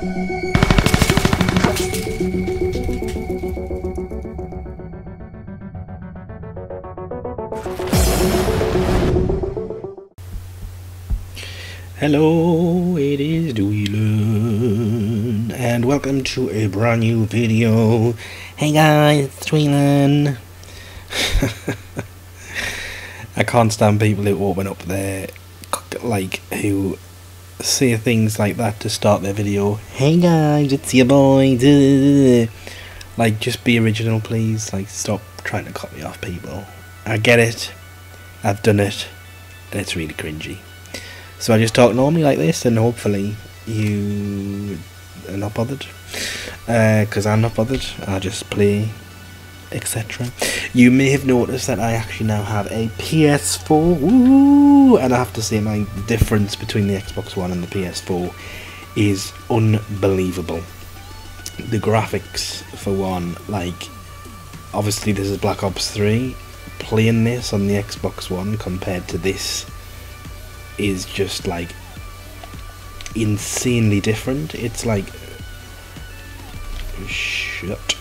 Hello, it is Dweelan, and welcome to a brand new video. Hey guys, it's. I can't stand people who open up their, like, who say things like that to start their video. Hey guys, it's your boy. Like, just be original, please. Like, stop trying to copy off people. I get it. I've done it. It's really cringy. So I just talk normally like this, and hopefully you are not bothered. Because uh, I'm not bothered. I just play, etc. You may have noticed that I actually now have a PS4. Woo! And I have to say, my difference between the Xbox One and the PS4 is unbelievable. The graphics, for one, like, obviously, this is Black Ops 3. Playing this on the Xbox One compared to this is just like insanely different. It's like shut.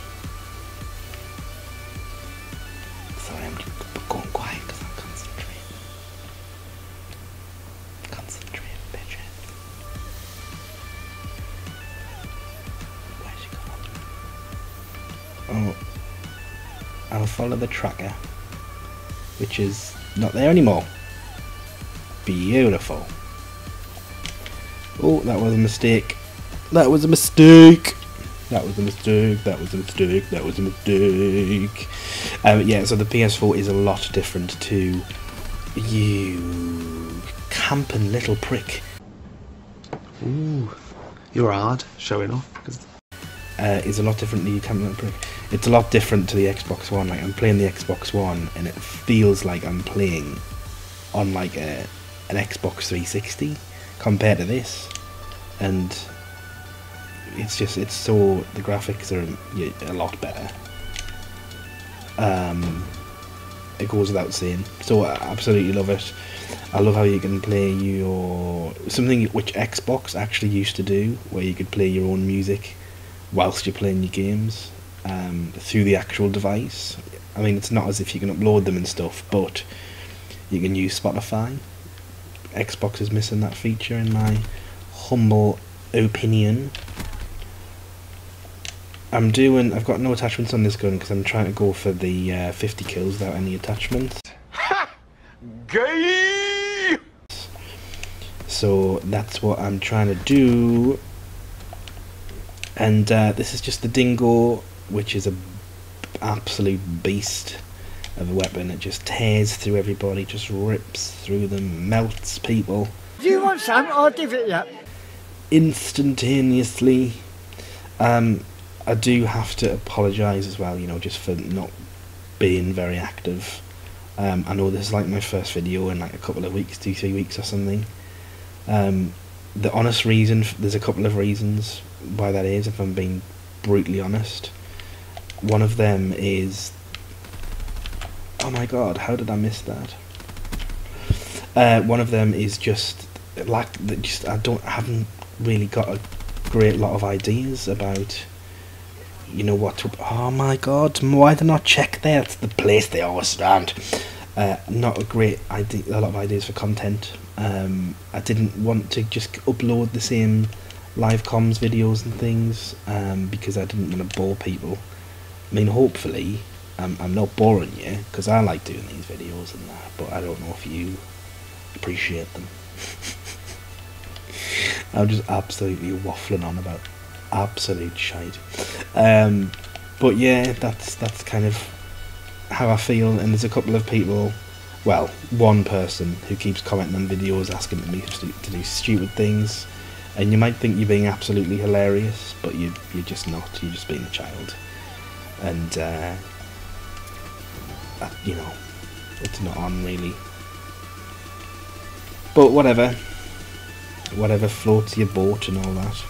Gone? Oh, I'll follow the tracker, which is not there anymore. Beautiful. Oh, that was a mistake. That was a mistake. That was a mistake. That was a mistake. That was a mistake. Um, yeah, so the PS4 is a lot different to you, camping little prick. Ooh, you're hard showing off. Uh, is a lot different to you, camping little prick. It's a lot different to the Xbox One. Like I'm playing the Xbox One, and it feels like I'm playing on like a an Xbox 360 compared to this, and it's just it's so the graphics are a lot better. Um, it goes without saying. So I absolutely love it. I love how you can play your something which Xbox actually used to do, where you could play your own music whilst you're playing your games um, through the actual device. I mean, it's not as if you can upload them and stuff, but you can use Spotify Xbox is missing that feature in my humble opinion. I'm doing, I've got no attachments on this gun because I'm trying to go for the uh, 50 kills without any attachments. Ha! Gay! So that's what I'm trying to do. And uh, this is just the Dingo, which is a absolute beast of a weapon. It just tears through everybody, just rips through them, melts people. Do you want some? I'll give it you. Instantaneously. Um, I do have to apologise as well, you know, just for not being very active. Um, I know this is like my first video in like a couple of weeks, two, three weeks or something. Um, the honest reason, there's a couple of reasons why that is, if I'm being brutally honest. One of them is Oh my god, how did I miss that? Uh, one of them is just like just I don't I haven't really got a great lot of ideas about you know what to, oh my god why did I not check there? It's the place they always stand. Uh, not a great idea a lot of ideas for content. Um, I didn't want to just upload the same live comms videos and things um, because I didn't want to bore people I mean hopefully I'm, I'm not boring you because I like doing these videos and that, but I don't know if you appreciate them. I'm just absolutely waffling on about absolute shite. Um, but yeah, that's that's kind of how I feel. And there's a couple of people, well, one person who keeps commenting on videos asking me to do, stupid things, and you might think you're being absolutely hilarious, but you you're just not. You're just being a child, and. Uh, you know, it's not on really. But whatever. Whatever floats your boat and all that.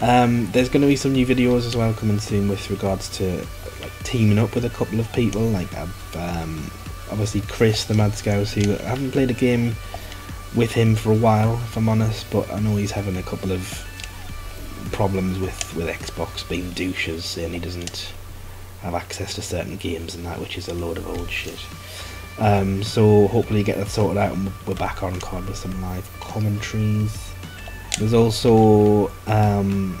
Um, there's going to be some new videos as well coming soon with regards to like teaming up with a couple of people. Like I've um, obviously Chris the Mad Scouse who I haven't played a game with him for a while, if I'm honest. But I know he's having a couple of problems with with Xbox being douches, saying he doesn't have access to certain games and that, which is a load of old shit. Um, so hopefully get that sorted out and we're back on COD with some live commentaries. There's also um,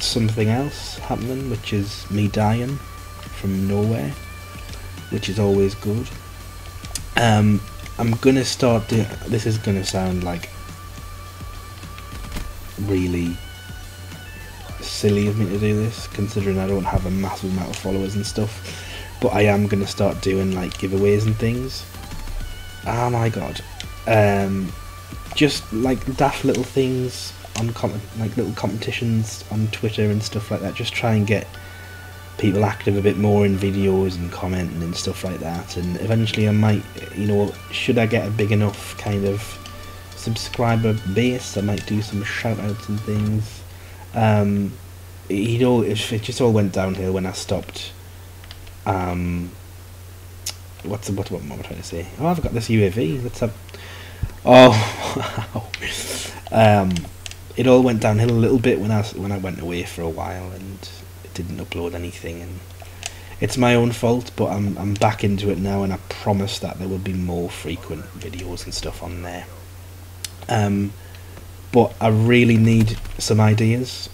something else happening, which is me dying from nowhere, which is always good. Um, I'm gonna start doing. This is gonna sound like really silly of me to do this, considering I don't have a massive amount of followers and stuff. But I am gonna start doing like giveaways and things. Oh my god. Um, just like daft little things on like little competitions on Twitter and stuff like that. Just try and get people active a bit more in videos and commenting and stuff like that. And eventually, I might, you know, should I get a big enough kind of subscriber base, I might do some shout outs and things. Um, you know, it, it just all went downhill when I stopped. Um, what's the, what, what am I trying to say? Oh, I've got this UAV. Let's have. Oh, wow. Um, it all went downhill a little bit when I when I went away for a while and it didn't upload anything and it's my own fault but I'm I'm back into it now and I promise that there will be more frequent videos and stuff on there. Um, but I really need some ideas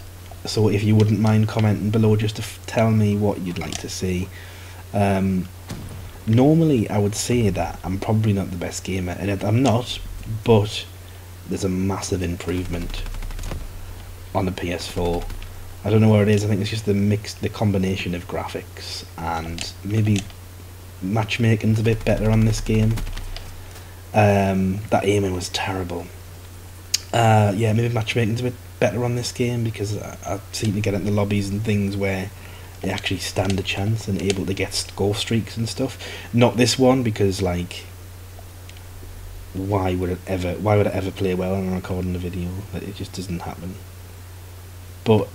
so if you wouldn't mind commenting below just to tell me what you'd like to see. Um, normally I would say that I'm probably not the best gamer and I'm not but there's a massive improvement on the PS4. I don't know where it is. I think it's just the mix, the combination of graphics and maybe matchmaking's a bit better on this game. Um, that aiming was terrible. Uh, yeah, maybe matchmaking's a bit better on this game because I, I seem to get into lobbies and things where they actually stand a chance and able to get score streaks and stuff. Not this one because like why would it ever why would it ever play well on recording a video? It just doesn't happen. But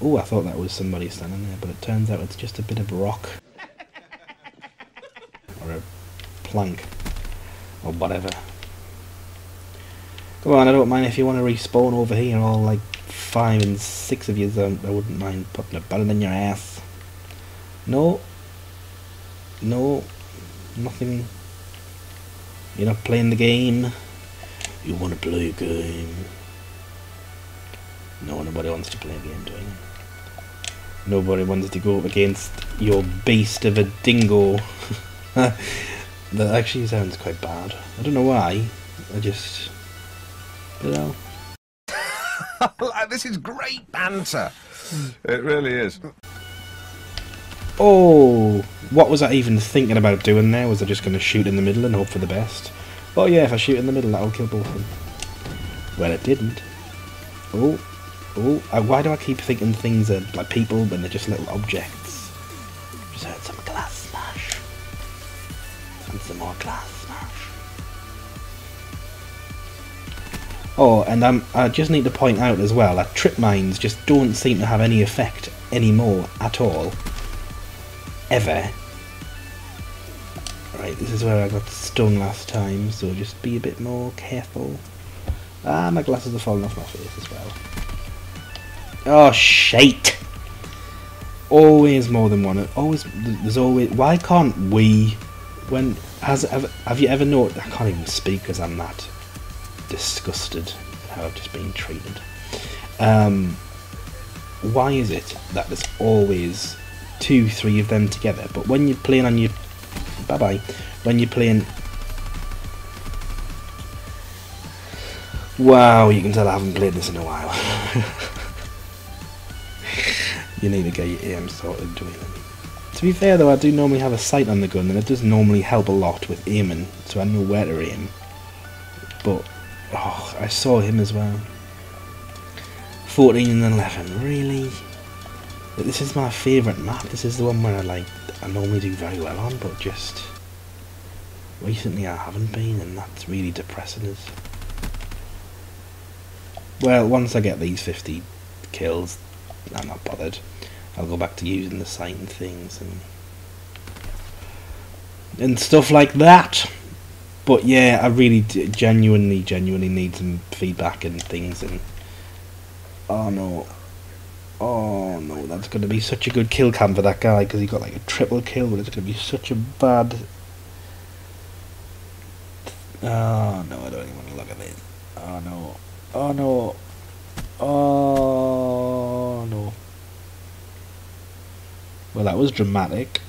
oh, I thought that was somebody standing there, but it turns out it's just a bit of rock or a plank or whatever. Come on, I don't mind if you want to respawn over here, all like five and six of you. Um, I wouldn't mind putting a bullet in your ass. No, no, nothing. You're not playing the game. You want to play a game. No, nobody wants to play a game, do you? Nobody wants to go up against your beast of a dingo. that actually sounds quite bad. I don't know why. I just... You know. this is great banter. It really is. Oh, what was I even thinking about doing there? Was I just going to shoot in the middle and hope for the best? Oh yeah, if I shoot in the middle, that'll kill both of them. Well, it didn't. Oh, oh, uh, why do I keep thinking things are like people when they're just little objects? Just heard some glass smash. And some more glass smash. Oh, and I just need to point out as well that trip mines just don't seem to have any effect anymore at all. Ever. Right, this is where I got stung last time, so just be a bit more careful. Ah, my glasses are falling off my face as well. Oh, shite! Always more than one. Always, there's always. Why can't we? When has have, have you ever noticed? I can't even speak because I'm that disgusted at how I've just been treated. Um, why is it that there's always two, three of them together, but when you're playing on your bye bye, when you're playing Wow, you can tell I haven't played this in a while. you need to get your aim sorted it. To be fair though, I do normally have a sight on the gun and it does normally help a lot with aiming, so I know where to aim. But, oh, I saw him as well. 14 and 11, really? This is my favourite map, this is the one where I like, I normally do very well on, but just... Recently I haven't been, and that's really depressing us. Well, once I get these 50 kills, I'm not bothered. I'll go back to using the same things and and stuff like that. But yeah, I really genuinely, genuinely need some feedback and things. And oh no, oh no, that's going to be such a good kill cam for that guy because he got like a triple kill, but it's going to be such a bad. Oh no, I don't even want to look at this. Oh no, oh no, oh no. Well, that was dramatic.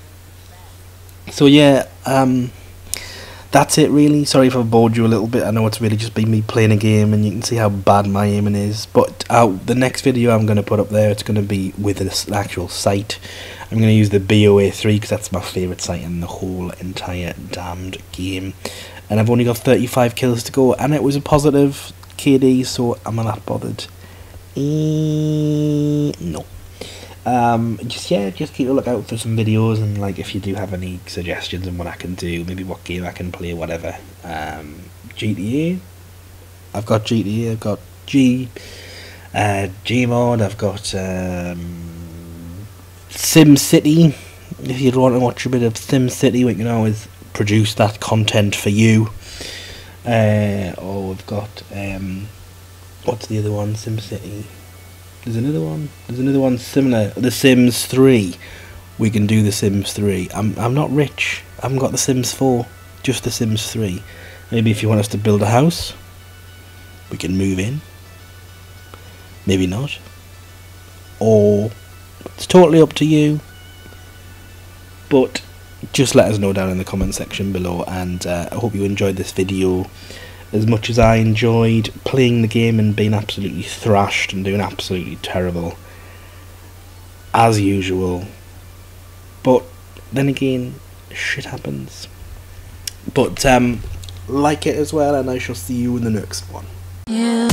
So yeah, um, that's it really. Sorry if I bored you a little bit. I know it's really just been me playing a game, and you can see how bad my aiming is. But uh, the next video I'm going to put up there, it's going to be with an actual sight. I'm going to use the BOA3 because that's my favourite sight in the whole entire damned game. And I've only got 35 kills to go, and it was a positive KD, so I'm not bothered. Eh, no um, just yeah, just keep a lookout for some videos and like if you do have any suggestions on what I can do, maybe what game I can play, whatever. Um, GTA, I've got GTA, I've got G, uh, Gmod, I've got um, Sim City. If you'd want to watch a bit of Sim City, we can always produce that content for you. Uh, oh, we've got um, what's the other one? Sim City. There's another one. There's another one similar. The Sims 3. We can do The Sims 3. I'm I'm not rich. I haven't got The Sims 4. Just The Sims 3. Maybe if you want us to build a house, we can move in. Maybe not. Or it's totally up to you. But just let us know down in the comment section below and uh, I hope you enjoyed this video as much as I enjoyed playing the game and being absolutely thrashed and doing absolutely terrible, as usual. But then again, shit happens. But um, like it as well, and I shall see you in the next one. Yeah.